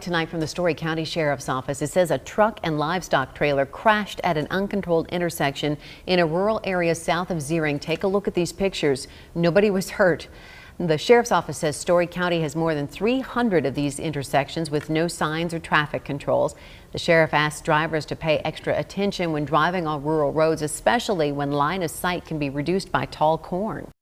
Tonight from the Story County Sheriff's Office, it says a truck and livestock trailer crashed at an uncontrolled intersection in a rural area south of Zearing. Take a look at these pictures. Nobody was hurt. The Sheriff's Office says Story County has more than 300 of these intersections with no signs or traffic controls. The sheriff asks drivers to pay extra attention when driving on rural roads, especially when line of sight can be reduced by tall corn.